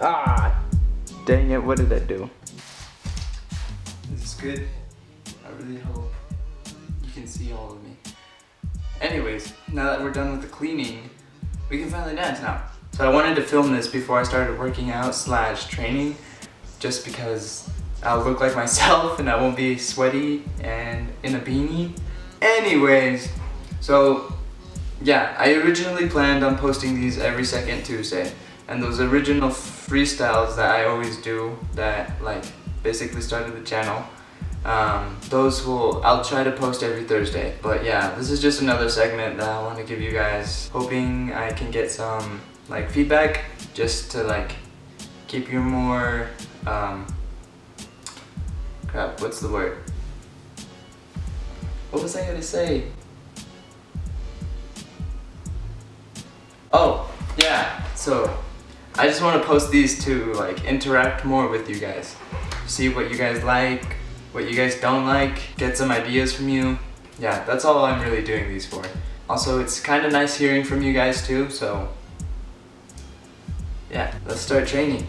Ah, dang it, what did I do? This is good? I really hope you can see all of me. Anyways, now that we're done with the cleaning, we can finally dance now. So I wanted to film this before I started working out slash training, just because I'll look like myself and I won't be sweaty and in a beanie. Anyways, so yeah, I originally planned on posting these every second Tuesday. And those original freestyles that I always do that like basically started the channel, um, those will, I'll try to post every Thursday. But yeah, this is just another segment that I want to give you guys, hoping I can get some like feedback just to like keep you more, um, crap, what's the word? What was I gonna say? Oh, yeah, so I just want to post these to like interact more with you guys. See what you guys like, what you guys don't like, get some ideas from you. Yeah, that's all I'm really doing these for. Also, it's kind of nice hearing from you guys too, so yeah, let's start training.